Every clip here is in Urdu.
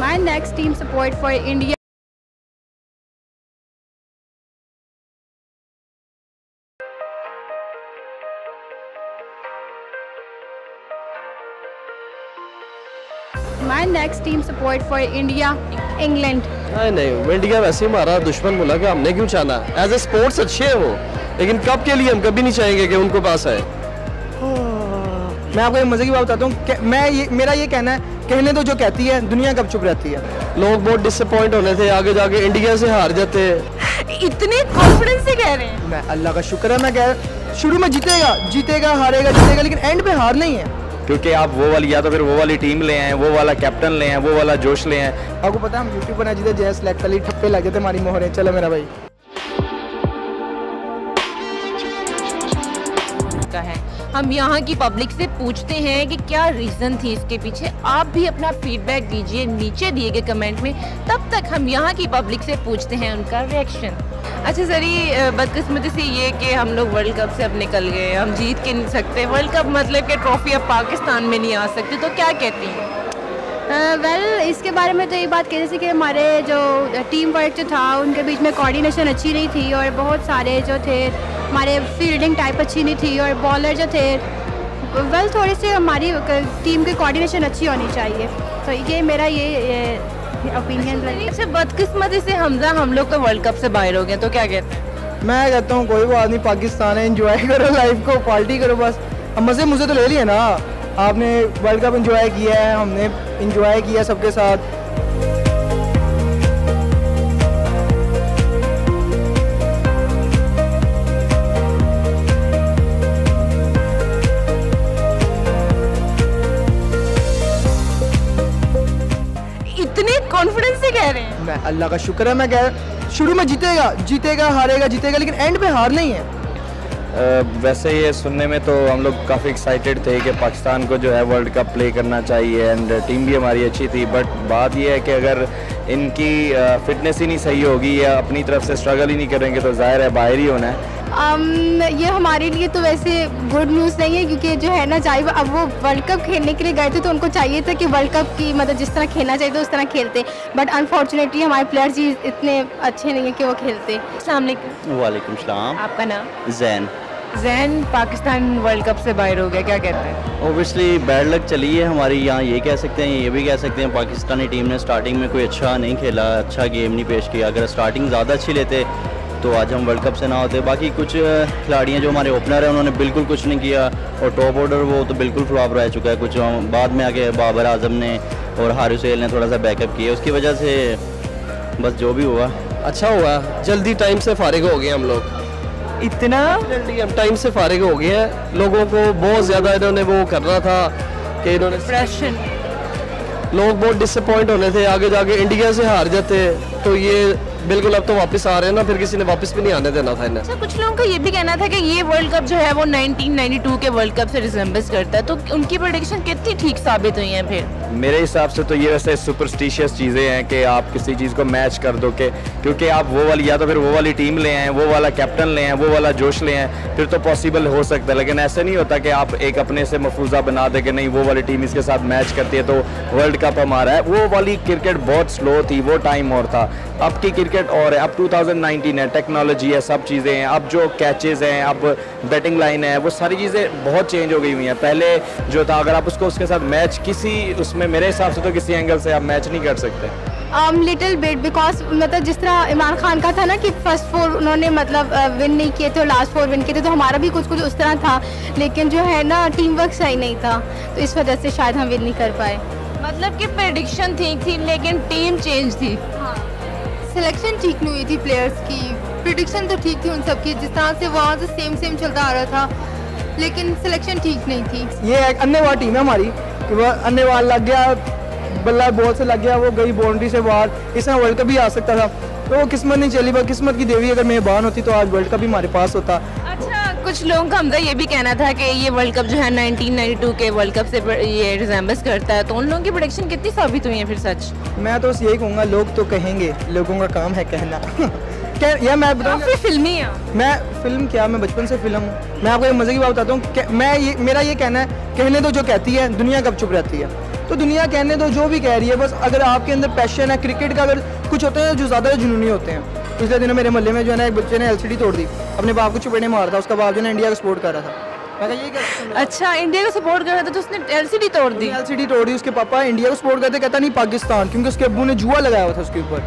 My next team support for India. My next team support for India, England. نہیں نہیں انڈیا ویسے ہی ہمارا دشمن ملک ہے ہم نے کیوں چاہنا ایز اے اسپورٹس اچھے ہیں وہ لیکن کب کے لیے ہم کبھی نہیں چاہیں گے کہ ان کو پاس آئے میں آپ کو ایک مزے کی بات بتاتا ہوں کہ میں میرا یہ کہنا ہے کہنے تو جو کہتی ہے دنیا کب چپ رہتی ہے؟ لوگ بہت ڈس اپوائنٹ ہونے تھے آگے جا کے انڈیا سے ہار جاتے۔ اتنے کانفیڈنس سے کہہ رہے ہیں۔ میں اللہ کا شکر ہے میں کہہ شروع میں جیتے گا جیتے گا ہارے گا جیتے گا لیکن اینڈ پہ ہار نہیں ہے۔ کیونکہ آپ وہ والی یا تو پھر وہ والی ٹیم لے آئیں وہ والا کیپٹن لے آئیں وہ والا جوش لے آئیں آپ کو پتا ہم یوٹیوب پر جیتے جیسے سلیکٹ کر لی ٹھپے لگ جاتے ہماری مہریں چلو میرا بھائی۔ ہے۔ ہم یہاں کی پبلک سے پوچھتے ہیں کہ کیا ریزن تھی اس کے پیچھے؟ آپ بھی اپنا فیڈ بیک دیجیے نیچے دیے گئے کمنٹ میں، تب تک ہم یہاں کی پبلک سے پوچھتے ہیں ان کا ریئیکشن اچھا سری بدقسمتی سے یہ کہ ہم لوگ ورلڈ کپ سے اب نکل گئے، ہم جیت کے نہیں سکتے۔ ورلڈ کپ مطلب کہ ٹرافی اب پاکستان میں نہیں آ سکتی، تو کیا کہتی ہیں؟ ویل اس کے بارے میں تو یہ بات کہتے تھے کہ ہمارے جو ٹیم ورک جو تھا ان کے بیچ میں کوارڈینیشن اچھی نہیں تھی اور بہت سارے جو تھے ہمارے فیلڈنگ ٹائپ اچھی نہیں تھی اور بالر جو تھے ویل تھوڑی سی ہماری ٹیم کی کوارڈینیشن اچھی ہونی چاہیے تو یہ میرا یہ اوپینین اچھا بدقسمتی سے حمزہ ہم لوگ تو ورلڈ کپ سے باہر ہو گئے تو کیا کہتے ہیں میں کہتا ہوں کوئی بات نہیں پاکستان ہے انجوائے کرو لائف کو پارٹی کرو بس اب مزے مزے تو لے لیے نا آپ نے ورلڈ کپ انجوائے کیا ہے ہم نے انجوائے کیا سب کے ساتھ۔ اتنے کانفیڈنس سے کہہ رہے ہیں۔ میں اللہ کا شکر ہے میں کہہ شروع میں جیتے گا جیتے گا ہارے گا جیتے گا لیکن اینڈ پہ ہار نہیں ہے۔ ویسے یہ سننے میں تو ہم لوگ کافی ایکسائٹیڈ تھے کہ پاکستان کو جو ہے ورلڈ کپ پلے کرنا چاہیے اینڈ ٹیم بھی ہماری اچھی تھی بٹ بات یہ ہے کہ اگر ان کی فٹنس ہی نہیں صحیح ہوگی یا اپنی طرف سے اسٹرگل ہی نہیں کریں گے تو ظاہر ہے باہر ہی ہونا ہے۔ یہ ہمارے لیے تو ویسے گڈ نیوز نہیں ہے کیونکہ جو ہے نا چاہیے اب وہ ورلڈ کپ کھیلنے کے لیے گئے تھے تو ان کو چاہیے تھا کہ ورلڈ کپ کی مطلب جس طرح کھیلنا چاہیے تھا اس طرح کھیلتے۔ بٹ انفارچونیٹلی ہمارے پلیئرز ہی اتنے اچھے نہیں ہیں کہ وہ کھیلتے۔ السلام علیکم۔ وعلیکم السلام۔ آپ کا نام؟ زین۔ زین پاکستان ورلڈ کپ سے باہر ہو گیا کیا کہتے ہیں؟ اوبیسلی بیڈ لک چلی ہے ہماری یہاں یہ کہہ سکتے ہیں یہ بھی کہہ سکتے ہیں پاکستانی ٹیم نے سٹارٹنگ میں کوئی اچھا نہیں کھیلا اچھا گیم نہیں پیش کیا۔ اگر سٹارٹنگ زیادہ اچھی لیتے تو آج ہم ورلڈ کپ سے نہ ہوتے باقی کچھ کھلاڑی ہیں جو ہمارے اوپنر ہیں انہوں نے بالکل کچھ نہیں کیا اور ٹاپ آرڈر وہ تو بالکل فلاپ رہ چکا ہے۔ کچھ بعد میں آگے بابر اعظم نے اور حارث سہیل نے تھوڑا سا بیک اپ کیا۔ اس کی وجہ سے بس جو بھی ہوا۔ اچھا ہوا۔ جلدی ٹائم سے فارغ ہو گئے ہم لوگ۔ اتنا؟ جلدی ہم ٹائم سے فارغ ہو گئے ہیں۔ لوگوں کو بہت زیادہ انہوں نے وہ کرنا تھا کہ انہوں نے لوگ بہت ڈس اپوائنٹ ہونے تھے۔ آگے جا کے انڈیا سے ہار جاتے تو یہ بالکل اب تو واپس آ رہے ہیں نا پھر کسی نے واپس بھی نہیں آنے دینا تھا انہیں۔ اچھا کچھ لوگوں کا یہ بھی کہنا تھا کہ یہ ورلڈ کپ جو ہے وہ 1992 کے ورلڈ کپ سے ریزمبلس کرتا ہے۔ تو ان کی پروڈکشن کتنی ٹھیک ثابت ہوئی ہیں پھر؟ میرے حساب سے تو یہ ویسے سپرسٹیشیس چیزیں ہیں کہ آپ کسی چیز کو میچ کر دو کہ کیونکہ آپ وہ والی یا تو پھر وہ والی ٹیم لے آئیں وہ والا کیپٹن لے آئیں وہ والا جوش لے آئیں پھر تو پاسبل ہو سکتا ہے۔ لیکن ایسا نہیں ہوتا کہ آپ ایک اپنے سے مفروضہ بنا دیں کہ نہیں وہ والی ٹیم اس کے ساتھ میچ کرتی ہے تو ورلڈ کپ ہمارا ہے۔ وہ والی کرکٹ بہت سلو تھی وہ ٹائم اور تھا۔ اب کی کرکٹ اور ہے اب 2019 ہے ٹیکنالوجی ہے سب چیزیں ہیں اب جو کیچز ہیں اب بیٹنگ لائن ہے وہ ساری چیزیں بہت چینج ہو گئی ہوئی ہیں پہلے جو تھا اگر آپ اس کو اس کے ساتھ میچ کسی اس میں میرے حساب سے تو کسی اینگل سے آپ میچ نہیں کر سکتے لٹل بیٹ بیکاز مطلب جس طرح عمران خان کا تھا نا کہ فرسٹ فور انہوں نے مطلب ون نہیں کیے تھے اور لاسٹ فور ون کیے تھے تو ہمارا بھی کچھ کچھ اس طرح تھا لیکن جو ہے نا ٹیم ورک صحیح نہیں تھا تو اس وجہ سے شاید ہم ون نہیں کر پائے مطلب کہ پریڈکشن ٹھیک تھی لیکن ٹیم چینج تھی سلیکشن ٹھیک نہیں ہوئی تھی پلیئرس کی پریڈکشن تو ٹھیک تھی ان سب کی جس طرح سے وہاں سے سیم سیم چلتا آ رہا تھا لیکن سلیکشن ٹھیک نہیں تھی یہ ایک انے وار ٹیم ہے ہماری کہ انے وار لگ گیا بلہ بال سے لگ گیا وہ گئی باؤنڈری سے باہر اس طرح ورلڈ کپ بھی آ سکتا تھا تو وہ قسمت نہیں چلی بس قسمت کی دیوی اگر مہربان ہوتی تو آج ورلڈ کپ بھی ہمارے پاس ہوتا کچھ لوگوں کا حمزہ یہ بھی کہنا تھا کہ یہ ورلڈ کپ جو ہے 1992 کے ورلڈ کپ سے یہ ریزمبلس کرتا ہے تو ان لوگوں کی پروڈکشن کتنی ثابت ہوئی ہیں پھر سچ؟ میں تو بس یہی کہوں گا لوگ تو کہیں گے لوگوں کا کام ہے کہنا۔ کہ- یا میں بتاؤں کافی فلمی ہے میں فلم کیا میں بچپن سے فلم ہوں۔ میں آپ کو ایک مزے کی بات بتاتا ہوں میں یہ میرا یہ کہنا ہے کہنے تو جو کہتی ہے دنیا کب چپ رہتی ہے۔ تو دنیا کہنے دو جو بھی کہہ رہی ہے بس اگر آپ کے اندر پیشن ہے کرکٹ کا اگر کچھ ہوتے ہیں جو زیادہ جنونی ہوتے ہیں۔ پچھلے دنوں میرے محلے میں جو ہے نا ایک بچے نے ایل سی ڈی توڑ دی۔ اپنے باپ کو چپیڑے مار تھا اس کا باپ جو ہے نا انڈیا کا سپورٹ کر رہا تھا۔ اچھا انڈیا کو سپورٹ کر رہا تھا تو اس نے ایل سی ڈی توڑ دی۔ ایل سی ڈی توڑ دی اس کے پاپا انڈیا کو سپورٹ کرتے کہتا نہیں پاکستان کیونکہ اس کے ابو نے جوا لگایا ہوا تھا اس کے اوپر۔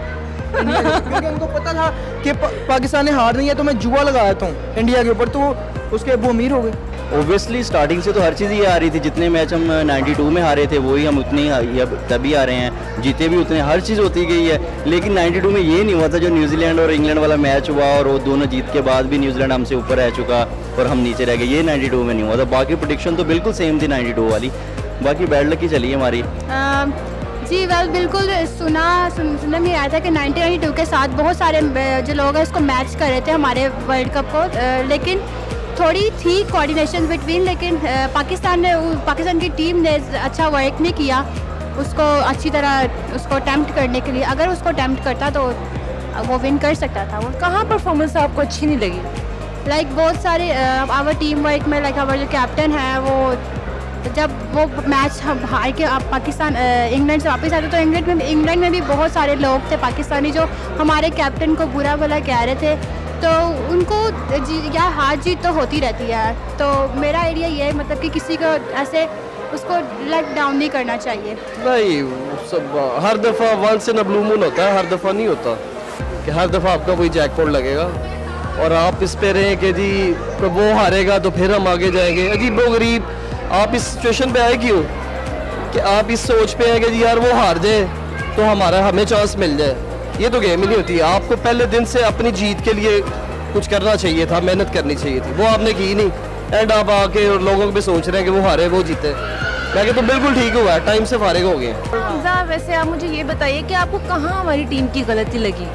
کیونکہ ان کو پتا تھا کہ پا- پاکستان نے ہار نہیں ہے تو میں جوا لگا دیتا ہوں انڈیا کے اوپر۔ تو اس کے ابو امیر ہو گئے۔ اوبیسلی اسٹارٹنگ سے تو ہر چیز ہی آ رہی تھی، جتنے میچ ہم نائنٹی ٹو میں ہارے تھے، وہی ہم اتنے ہی اب تبھی آ رہے ہیں۔ جیتے بھی اتنے، ہر چیز ہوتی گئی ہے۔ لیکن نائنٹی ٹو میں یہ نہیں ہوا تھا، جو نیوزی لینڈ اور انگلینڈ والا میچ ہوا اور وہ دونوں جیت کے بعد بھی نیوزی لینڈ ہم سے اوپر رہ چکا اور ہم نیچے رہ گئے۔ یہ نائنٹی ٹو میں نہیں ہوا تھا۔ باقی پروڈکشن تو بالکل سیم تھی نائنٹی ٹو والی۔ باقی بیڈ لک ہی چلی ہماری۔ جی ویل بالکل سنا سننے میں آیا تھا کہ نائنٹین نائنٹی ٹو کے ساتھ بہت سارے، جو لوگ ہیں، اس کو میچ کر رہے تھے ہمارے ورلڈ کپ کو۔ لیکن تھوڑی تھی کوآڈینیشن بٹوین لیکن پاکستان نے پاکستان کی ٹیم نے اچھا ورک نہیں کیا اس کو اچھی طرح اس کو اٹیمپٹ کرنے کے لیے۔ اگر اس کو اٹیمپٹ کرتا تو وہ ون کر سکتا تھا۔ وہ کہاں پرفارمنس آپ کو اچھی نہیں لگی؟ لائک بہت سارے آور ٹیم ورک میں لائک ہمارا جو کیپٹن ہے وہ جب وہ میچ ہم ہار کے آپ پاکستان انگلینڈ سے واپس آتے تو انگلینڈ میں انگلینڈ میں بھی بہت سارے لوگ تھے پاکستانی جو ہمارے کیپٹن کو برا بھلا کہہ رہے تھے۔ تو ان کو جی یا ہار جیت تو ہوتی رہتی ہے۔ تو میرا ایریا یہ ہے مطلب کہ کسی کو ایسے اس کو لیٹ ڈاؤن نہیں کرنا چاہیے۔ نہیں، سب ہر دفعہ ونس ان ابلومون ہوتا ہے، ہر دفعہ نہیں ہوتا کہ ہر دفعہ آپ کا کوئی جیک پاٹ لگے گا۔ اور آپ اس پہ رہیں کہ جی وہ ہارے گا تو پھر ہم آگے جائیں گے۔ عجیب و غریب، آپ اس سچویشن پہ آئے کیوں؟ کہ آپ اس سوچ پہ ہیں کہ جی یار وہ ہار جائے تو ہمارا ہمیں چانس مل جائے۔ یہ تو گیم ہی نہیں ہوتی آپ کو پہلے دن سے اپنی جیت کے لیے کچھ کرنا چاہیے تھا محنت کرنی چاہیے تھی وہ آپ نے کی نہیں۔ اینڈ آپ آ کے لوگوں پہ سوچ رہے ہیں کہ وہ ہارے وہ جیتے۔ میں کہ تو بالکل ٹھیک ہوا ہے ٹائم سے فارغ ہو گئے ہیں۔ ویسے آپ مجھے یہ بتائیے کہ آپ کو کہاں ہماری ٹیم کی غلطی لگی؟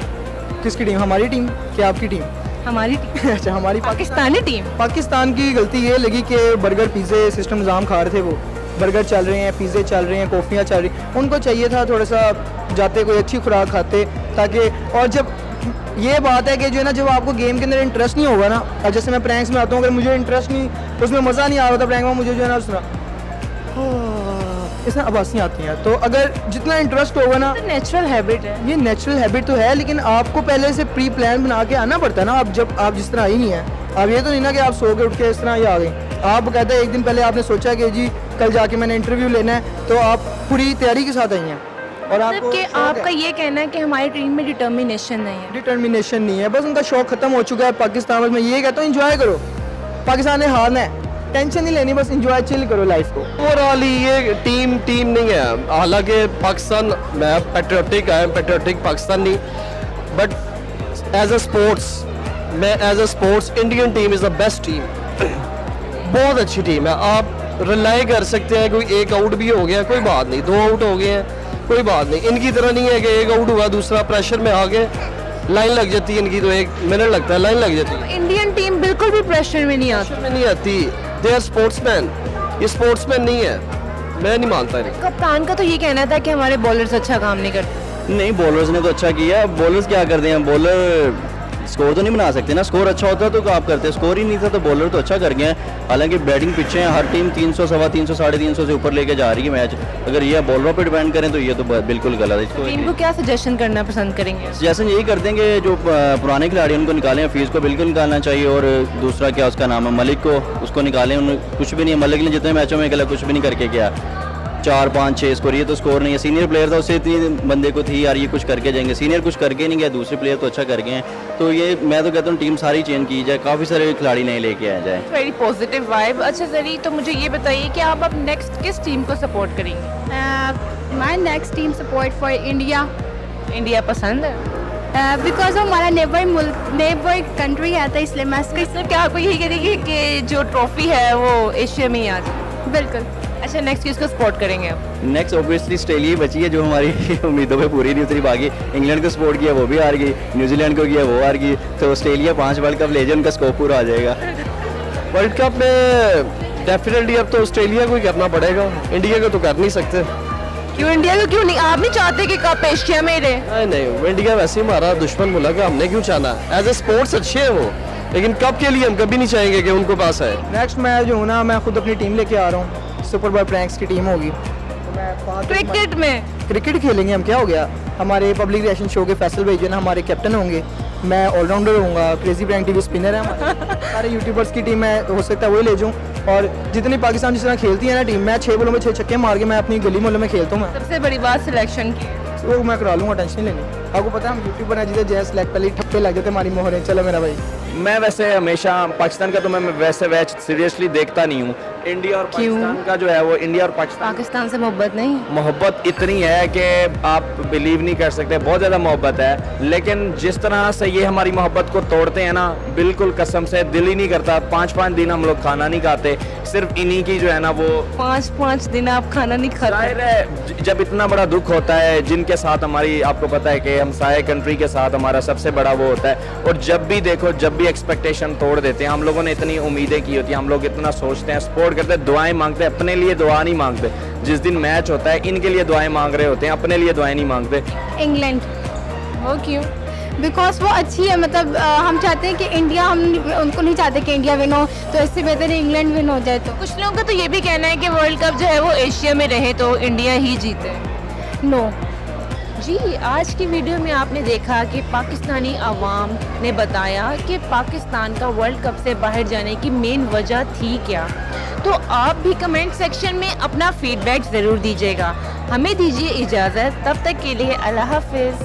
کس کی ٹیم؟ ہماری ٹیم کیا آپ کی ٹیم؟ ہماری ٹیم۔ اچھا ہماری پاکستانی ٹیم۔ پاکستان کی غلطی یہ لگی کہ برگر پیزے سسٹم نظام کھا رہے تھے وہ۔ برگر چل رہے ہیں پیزے چل رہے ہیں کافیاں چل رہی ہیں۔ ان کو چاہیے تھا تھوڑا سا جاتے کوئی اچھی خوراک کھاتے۔ تاکہ اور جب یہ بات ہے کہ جو ہے نا جب آپ کو گیم کے اندر انٹرسٹ نہیں ہوگا نا اب جیسے میں پرینکس میں آتا ہوں اگر مجھے انٹرسٹ نہیں اس میں مزہ نہیں آ رہا تھا پرینک میں مجھے جو ہے نا سنا اس میں آباسیاں آتی ہیں تو اگر جتنا انٹرسٹ ہوگا نا نیچرل ہیبٹ ہے۔ یہ نیچرل ہیبٹ تو ہے لیکن آپ کو پہلے سے پری پلان بنا کے آنا پڑتا ہے نا۔ آپ جب آپ جس طرح آئی نہیں ہیں اب یہ تو نہیں نا کہ آپ سو کے اٹھ کے اس طرح ہی آ گئی آپ کہتے ہیں ایک دن پہلے آپ نے سوچا کہ جی کل جا کے میں نے انٹرویو لینا ہے تو آپ پوری تیاری کے ساتھ آئی ہیں۔ اور آپ مطلب کہ آپ کا یہ کہنا ہے کہ ہماری ٹیم میں ڈٹرمینیشن نہیں ہے۔ ڈٹرمینیشن نہیں ہے بس ان کا شوق ختم ہو چکا ہے پاکستان۔ میں یہ کہتا ہوں انجوائے کرو۔ پاکستان نے ہارنا ہے۔ ٹینشن نہیں لینی بس انجوائے چل کرو لائف کو۔ اوور یہ ٹیم ٹیم نہیں ہے۔ حالانکہ پاکستان میں پیٹریوٹک ہے پیٹریوٹک پاکستان نہیں۔ بٹ ایز اے اسپورٹس میں as a sports Indian team is the best team بہت اچھی ٹیم ہے۔ آپ ریلائی کر سکتے ہیں کوئی ایک آؤٹ بھی ہو گیا کوئی بات نہیں۔ دو آؤٹ ہو گئے ہیں۔ کوئی بات نہیں۔ ان کی طرح نہیں ہے کہ ایک آؤٹ ہوا دوسرا پریشر میں آ گئے لائن لگ جاتی ہے ان کی تو ایک منٹ لگتا ہے لائن لگ جاتی ہے۔ انڈین ٹیم بالکل بھی پریشر میں نہیں آتی۔ میں نہیں آتی۔ دے آر اسپورٹس مین یہ اسپورٹس مین نہیں ہے۔ میں نہیں مانتا انہیں۔ کپتان کا تو یہ کہنا تھا کہ ہمارے بالرز اچھا کام نہیں کرتے۔ نہیں بولرز نے تو اچھا کیا۔ بولرز کیا کرتے ہیں؟ بولر اسکور تو نہیں بنا سکتے نا. اسکور اچھا ہوتا تو آپ کرتے. اسکور ہی نہیں تھا تو بولر تو اچھا کر گئے. ہیں حالانکہ بیٹنگ پیچھے ہیں. ہر ٹیم تین سو سوا تین سو ساڑھے تین سو سے اوپر لے کے جا رہی ہے میچ اگر یہ بولروں پہ ڈیپینڈ کریں تو یہ تو بالکل غلط ہے. اس کو ٹیم کو کیا سجیشن کرنا پسند کریں گے جیسے یہی کرتے ہیں کہ جو پرانے کھلاڑی ان کو نکالیں. فیس کو بالکل نکالنا چاہیے اور دوسرا کیا اس کا نام ہے؟ ملک کو اس کو نکالیں. کچھ بھی نہیں ہے. ملک نے جتنے میچوں میں کچھ بھی نہیں کر کے گیا چار پانچ چھ اسکور یہ تو اسکور نہیں ہے۔ سینئر پلیئر تھا اسے اتنی بندے کو تھی یار یہ کچھ کر کے جائیں گے۔ سینئر کچھ کر کے نہیں گیا دوسرے پلیئر تو اچھا کر گئے ہیں۔ تو یہ میں تو کہتا ہوں ٹیم ساری چینج کی جائے۔ کافی سارے کھلاڑی نئے لے کے آیا جائے ویری پازیٹیو وائب اچھا زری تو مجھے یہ بتائیے کہ آپ اب نیکسٹ کس ٹیم کو سپورٹ کریں گے؟ My next team support for India India پسند ہے؟ بیکاز وہ ہمارا نیبر ملک نیبر کنٹری ہے تو اس لیے میں اس صرف کیا آپ کو یہی کہہ رہی ہے کہ جو ٹرافی ہے وہ ایشیا میں ہی آ جائے۔ بالکل۔ اچھا نیکسٹ کس کو سپورٹ کریں گے نیکسٹ اوبیسلی آسٹریلیا بچی ہے جو ہماری امیدوں پہ پوری نہیں اتری باقی انگلینڈ کو سپورٹ کیا وہ بھی ہار گئی نیوزی لینڈ کو کیا وہ ہار گئی تو آسٹریلیا پانچ ورلڈ کپ لے جائے ان کا اسکوپ پورا آ جائے گا۔ ورلڈ کپ میں ڈیفینیٹلی اب تو آسٹریلیا کو ہی کرنا پڑے گا انڈیا کو تو کر نہیں سکتے۔ کیوں انڈیا کو کیوں نہیں؟ آپ نہیں چاہتے کہ کپ ایشیا میں رہے نہیں نہیں انڈیا ویسے ہی ہمارا دشمن ملک ہے ہم نے کیوں چاہنا؟ ایز اے اسپورٹس اچھے ہیں وہ لیکن کب کے لیے ہم کبھی نہیں چاہیں گے کہ ان کو پاس آئے۔ نیکسٹ میں جو ہوں نا میں خود اپنی ٹیم لے کے آ رہا ہوں۔ سپر بال پرینکس کی ٹیم ہوگی۔ کرکٹ میں۔ کرکٹ کھیلیں گے ہم کیا ہو گیا؟ ہمارے پبلک ریلیشن شو کے فیصل بھائی جو ہے نا ہمارے کیپٹن ہوں گے۔ میں آل راؤنڈر ہوں گا crazy brand T V spinner ہے سارے یوٹیوبرس کی ٹیم میں ہو سکتا ہے وہی لے جاؤں۔ اور جتنی پاکستان جس طرح کھیلتی ہے نا ٹیم میں چھ بولوں میں چھ چکے مار کے میں اپنی گلی محلے میں کھیلتا ہوں سب سے بڑی بات سلیکشن کی۔ وہ میں کرا لوں گا ٹینشن لینی آپ کو پتہ ہم یوٹیوبر ہیں جسے جیسے سلیکٹ پہلے ٹھپے لگ جاتے ہماری مہریں چلو میرا بھائی۔ میں ویسے ہمیشہ پاکستان کا تو میں ویسے ویچ سیریسلی دیکھتا نہیں ہوں۔ انڈیا اور پاکستان کا جو ہے وہ انڈیا اور پاکستان پاکستان سے محبت نہیں؟ محبت اتنی ہے کہ آپ بلیو نہیں کر سکتے بہت زیادہ محبت ہے۔ لیکن جس طرح سے یہ ہماری محبت کو توڑتے ہیں نا بالکل قسم سے دل ہی نہیں کرتا۔ پانچ پانچ دن ہم لوگ کھانا نہیں کھاتے صرف انہی کی جو ہے نا وہ پانچ پانچ دن آپ کھانا نہیں کھاتے۔ جب اتنا بڑا دکھ ہوتا ہے جن کے ساتھ ہماری آپ کو پتا ہے کہ ہم سائے کنٹری کے ساتھ ہمارا سب سے بڑا وہ ہوتا ہے۔ اور جب بھی دیکھو جب بھی ایکسپیکٹیشن توڑ دیتے ہیں ہم لوگوں نے اتنی امیدیں کی ہوتی ہیں ہم لوگ اتنا سوچتے ہیں سپورٹ کرتے ہیں دعائیں مانگتے ہیں اپنے لیے دعا نہیں مانگتے۔ جس دن میچ ہوتا ہے ان کے لیے دعائیں مانگ رہے ہوتے ہیں اپنے لیے دعائیں نہیں مانگتے۔ انگلینڈ۔ وہ کیوں؟ بیکاز وہ اچھی ہے مطلب ہم چاہتے ہیں کہ انڈیا ہم ان کو نہیں چاہتے کہ انڈیا ون ہو تو اس سے بہتر ہے انگلینڈ ون ہو جائے تو۔ کچھ لوگوں کا تو یہ بھی کہنا ہے کہ ورلڈ کپ جو ہے وہ ایشیا میں رہے تو انڈیا ہی جیتے۔ نو no. جی آج کی ویڈیو میں آپ نے دیکھا کہ پاکستانی عوام نے بتایا کہ پاکستان کا ورلڈ کپ سے باہر جانے کی مین وجہ تھی کیا۔ تو آپ بھی کمنٹ سیکشن میں اپنا فیڈ بیک ضرور دیجیے گا۔ ہمیں دیجیے اجازت۔ تب تک کے لیے اللہ حافظ۔